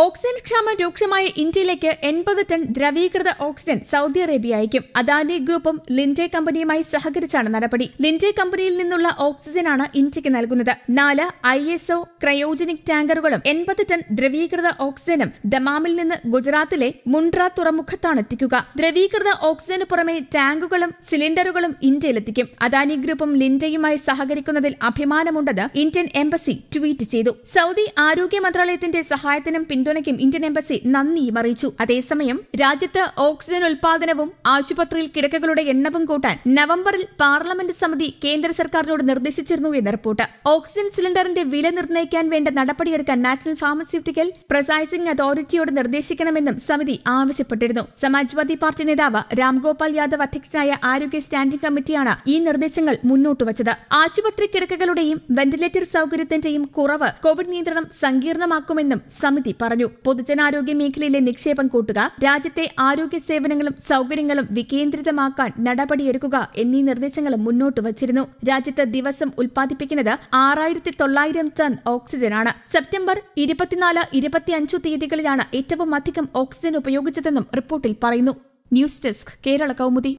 Oxygen ക്ഷാമം രൂക്ഷമായ ഇന്ത്യയിലേക്ക് എൺപത് ടൺ ദ്രവീകൃത ഓക്സിജൻ സൗദി അറേബ്യ അയക്കും. അദാനി ഗ്രൂപ്പും ലിൻഡേ കമ്പനിയുമായി സഹകരിച്ചാണ് നടപടി. ലിൻഡേ കമ്പനിയിൽ നിന്നുള്ള ഓക്സിജനാണ് ഇന്ത്യയ്ക്ക് നൽകുന്നത്. നാല് ഐ എസ് ഒ ക്രയോജനിക് ടാങ്കറുകളും എൺപത് ടൺ ദ്രവീകൃത ഓക്സിജനും ദമാമിൽ നിന്ന് ഗുജറാത്തിലെ മുണ്ട്ര തുറമുഖത്താണ് എത്തിക്കുക. ദ്രവീകൃത ഓക്സിജന് പുറമെ ടാങ്കുകളും സിലിണ്ടറുകളും ഇന്ത്യയിലെത്തിക്കും അദാനി ഗ്രൂപ്പും ലിൻഡയുമായി സഹകരിക്കുന്നതിൽ അഭിമാനമുണ്ടെന്ന് ഇന്ത്യൻ എംബസി ട്വീറ്റ് ചെയ്തു. സൗദി ആരോഗ്യ മന്ത്രാലയത്തിന്റെ സഹായത്തിനും പിന്തുണയ്ക്കും ഇന്ത്യൻ എംബസി നന്ദിയും അറിയിച്ചു. അതേസമയം രാജ്യത്ത് ഓക്സിജൻ ഉൽപാദനവും ആശുപത്രിയിൽ കിടക്കകളുടെ എണ്ണവും കൂട്ടാൻ നവംബറിൽ പാർലമെന്റ് സമിതി കേന്ദ്ര സർക്കാരിനോട് നിർദ്ദേശിച്ചിരുന്നു എന്ന റിപ്പോർട്ട്. ഓക്സിജൻ സിലിണ്ടറിന്റെ വില നിർണയിക്കാൻ വേണ്ട നടപടിയെടുക്കാൻ നാഷണൽ ഫാർമസ്യൂട്ടിക്കൽ പ്രസൈസിംഗ് അതോറിറ്റിയോട് നിർദ്ദേശിക്കണമെന്നും സമിതി ആവശ്യപ്പെട്ടിരുന്നു. സമാജ്വാദി പാർട്ടി നേതാവ് രാംഗോപാൽ യാദവ് അധ്യക്ഷനായ ആരോഗ്യ സ്റ്റാൻഡിംഗ് കമ്മിറ്റിയാണ് ഈ നിർദ്ദേശങ്ങൾ മുന്നോട്ട് വച്ചത്. ആശുപത്രി കിടക്കകളുടെയും വെന്റിലേറ്റർ സൗകര്യത്തിന്റെയും കുറവ് കോവിഡ് നിയന്ത്രണം സങ്കീർണമാക്കുമെന്നും സമിതി പറഞ്ഞു. പൊതുജനാരോഗ്യ മേഖലയിലെ നിക്ഷേപം കൂട്ടുക രാജ്യത്തെ ആരോഗ്യ സേവനങ്ങളും സൗകര്യങ്ങളും വികേന്ദ്രിതമാക്കാൻ നടപടിയെടുക്കുക എന്നീ നിർദ്ദേശങ്ങളും മുന്നോട്ട് വച്ചിരുന്നു. രാജ്യത്ത് ദിവസം ഉൽപ്പാദിപ്പിക്കുന്നത് ആറായിരത്തി തൊള്ളായിരം ടൺ ഓക്സിജനാണ്. സെപ്റ്റംബർ ഇരുപത്തിനാല് ഇരുപത്തിയഞ്ചു തീയതികളിലാണ് ഏറ്റവും അധികം ഓക്സിജൻ ഉപയോഗിച്ചതെന്നും റിപ്പോർട്ടിൽ പറയുന്നു. News desk Kerala Kaumudi.